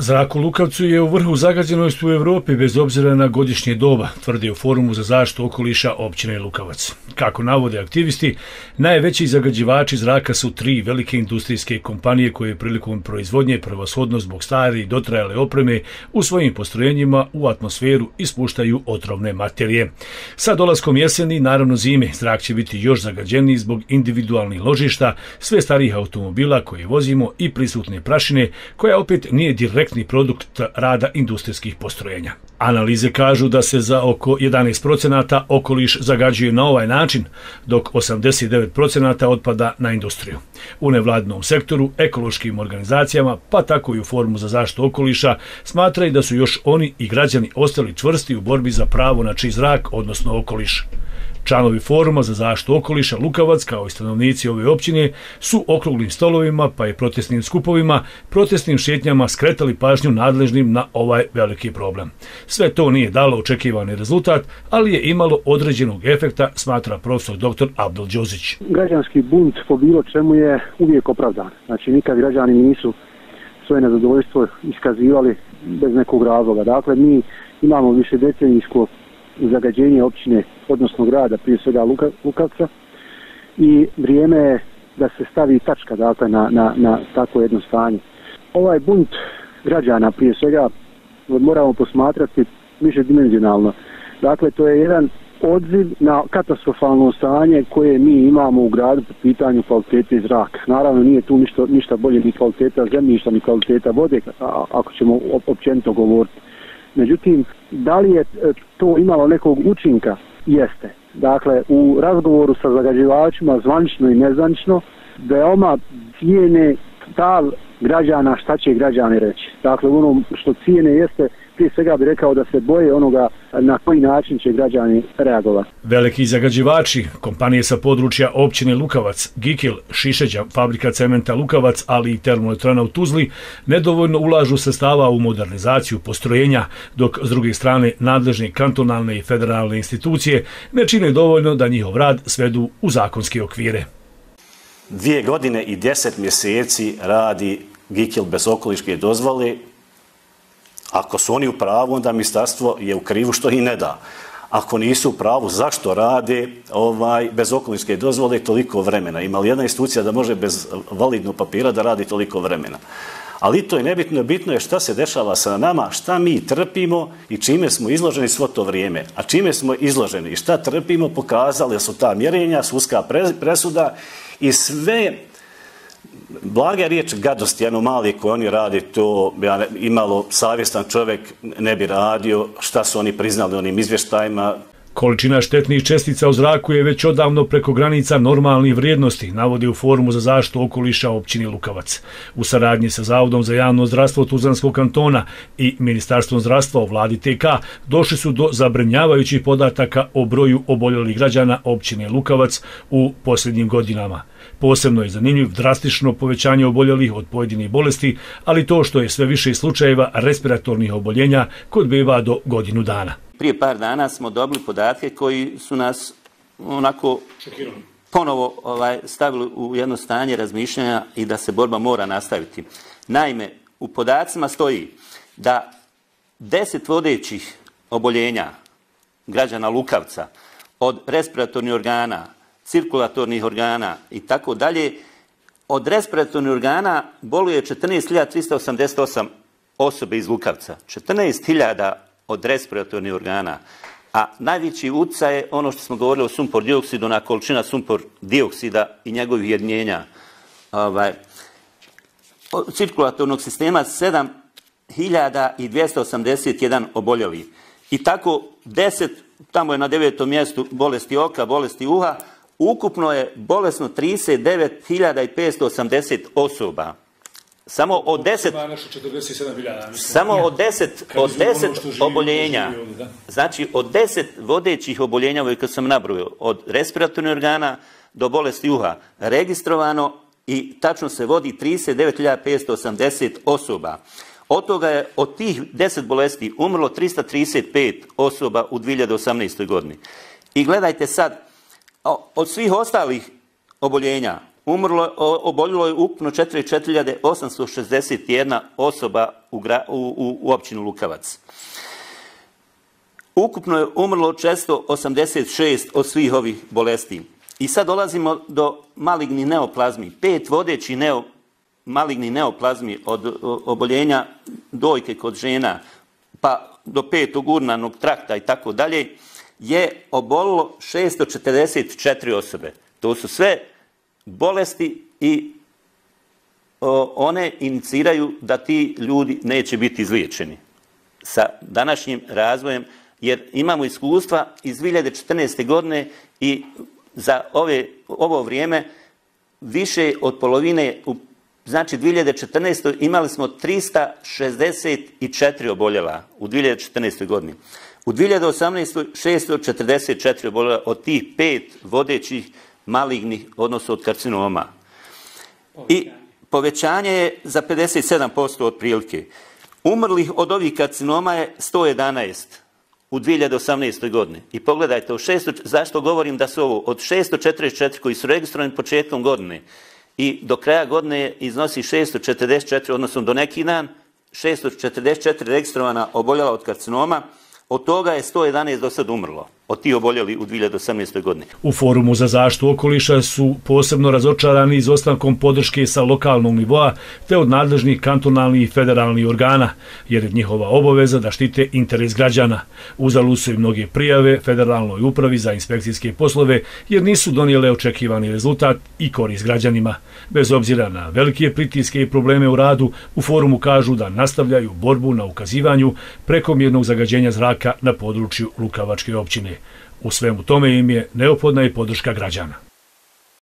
Zrak u Lukavcu je u vrhu zagađenosti u Evropi bez obzira na godišnje doba, tvrdi u forumu za zaštitu okoliša općine Lukavac. Kako navode aktivisti, najveći zagađivači zraka su tri velike industrijske kompanije koje prilikom proizvodnje prvoshodno zbog stare i dotrajale opreme u svojim postrojenjima u atmosferu ispuštaju otrovne materije. Sa dolaskom jeseni, naravno zime, zrak će biti još zagađeniji zbog individualnih ložišta, sve starih automobila koje vozimo i prisutne prašine, koja opet nije direkt direktni produkt rada industrijskih postrojenja. Analize kažu da se za oko 11% okoliš zagađuje na ovaj način, dok 89% otpada na industriju. U nevladnom sektoru, ekološkim organizacijama, pa tako i u formu za zaštitu okoliša, smatraju da su još oni i građani ostali čvrsti u borbi za pravo na čist zrak, odnosno okoliš. Članovi foruma za zaštitu okoliša Lukavac kao i stanovnici ove općine su okruglim stolovima pa i protestnim skupovima, protestnim šetnjama skretali pažnju nadležnim na ovaj veliki problem. Sve to nije dalo očekivani rezultat, ali je imalo određenog efekta, smatra profesor dr. Abdul Đozić. Građanski bunt po bilo čemu je uvijek opravdan. Znači nikad građani nisu svoje nezadovoljstvo iskazivali bez nekog razloga. Dakle, mi imamo više decenijsko zagađenje općine, odnosno grada, prije svega Luka, Lukavca, i vrijeme je da se stavi tačka dakle, na, na, na tako jedno stanje. Ovaj bunt građana, prije svega, moramo posmatrati više dimenzionalno. Dakle, to je jedan odziv na katastrofalno stanje koje mi imamo u gradu po pitanju kvalitete zraka. Naravno, nije tu ništa, ništa bolje ni kvaliteta zemljišta, ni kvaliteta vode, ako ćemo općenito govoriti. Međutim, da li je e, to imalo nekog učinka? Jeste. Dakle, u razgovoru sa zagađivačima, zvanično i nezvanično, veoma cijene stav građana, šta će građani reći. Dakle, ono što cijene jeste prije svega bih rekao da se boje onoga na koji način će građani reagovati. Veliki zagađivači, kompanije sa područja općine Lukavac, Gikil, Šišeđa, fabrika cementa Lukavac, ali i termoelektrana u Tuzli, nedovoljno ulažu sestava u modernizaciju postrojenja, dok s druge strane nadležne kantonalne i federalne institucije ne čine dovoljno da njihov rad svedu u zakonske okvire. Dvije godine i deset mjeseci radi Gikil bez okoliške dozvole Ako su oni u pravu, onda ministarstvo je u krivu što i ne da. Ako nisu u pravu, zašto rade ovaj, bez okolinske dozvole toliko vremena? Ima li jedna institucija da može bez validnog papira da radi toliko vremena? Ali to je nebitno, bitno je šta se dešava sa nama, šta mi trpimo i čime smo izloženi svo to vrijeme. A čime smo izloženi i šta trpimo, pokazali su ta mjerenja, suska presuda i sve blaga riječ gadosti, anomalije koje oni radi, to ja, imalo savjestan čovjek ne bi radio, šta su oni priznali onim izvještajima. Količina štetnih čestica u zraku je već odavno preko granica normalnih vrijednosti, navodi u forumu za zaštitu okoliša općini Lukavac. U saradnji sa Zavodom za javno zdravstvo Tuzanskog kantona i Ministarstvom zdravstva u vladi TK došli su do zabrinjavajućih podataka o broju oboljelih građana općine Lukavac u posljednjim godinama. Posebno je zanimljiv drastično povećanje oboljelih od pojedinih bolesti, ali to što je sve više slučajeva respiratornih oboljenja kod beba do godinu dana. Prije par dana smo dobili podatke koji su nas onako ponovo ovaj, stavili u jedno stanje razmišljanja i da se borba mora nastaviti. Naime, u podacima stoji da deset vodećih oboljenja građana Lukavca od respiratornih organa, cirkulatornih organa i tako dalje, od respiratornih organa boluje 14.388 osobe iz Lukavca. 14.000 od respiratornih organa. A najveći utca je ono što smo govorili o sumpor dioksidu na količina sumpor dioksida i njegovih jednjenja. Ovaj, cirkulatornog sistema 7.281 oboljeli. I tako 10, tamo je na devetom mjestu bolesti oka, bolesti uha, ukupno je bolesno 39.580 osoba. Samo od 10 Samo od 10 od 10 oboljenja. Znači od 10 vodećih oboljenja koje sam nabrojio od respiratornih organa do bolesti uha registrovano i tačno se vodi 39.580 osoba. Od toga je od tih 10 bolesti umrlo 335 osoba u 2018. godini. I gledajte sad, od svih ostalih oboljenja umrlo, oboljilo je ukupno 4.861 osoba u, u, u, u općinu Lukavac. Ukupno je umrlo 486 od svih ovih bolesti. I sad dolazimo do maligni neoplazmi. Pet vodeći neo, maligni neoplazmi od oboljenja dojke kod žena, pa do petog urnanog trakta i tako dalje, je obolilo 644 osobe. To su sve bolesti i o, one iniciraju da ti ljudi neće biti izliječeni sa današnjim razvojem, jer imamo iskustva iz 2014. godine i za ove, ovo vrijeme više od polovine, u, znači 2014. imali smo 364 oboljela u 2014. godini. U 2018. 644 oboljela od tih pet vodećih malignih, odnosno od karcinoma. I povećanje je za 57% od prilike. Umrlih od ovih karcinoma je 111 u 2018. godini. I pogledajte, u 600, zašto govorim da su ovo od 644 koji su registrovani početkom godine i do kraja godine iznosi 644, odnosno do neki dan, 644 registrovana oboljela od karcinoma, od toga je 111 do sad umrlo od tih oboljeli u 2018. godini. U forumu za zaštu okoliša su posebno razočarani izostankom podrške sa lokalnog nivoa te od nadležnih kantonalnih i federalnih organa, jer je njihova obaveza da štite interes građana. Uzalu su i mnoge prijave federalnoj upravi za inspekcijske poslove, jer nisu donijele očekivani rezultat i korist građanima. Bez obzira na velike pritiske i probleme u radu, u forumu kažu da nastavljaju borbu na ukazivanju prekomjernog zagađenja zraka na području Lukavačke općine. U svemu tome im je neophodna i podrška građana.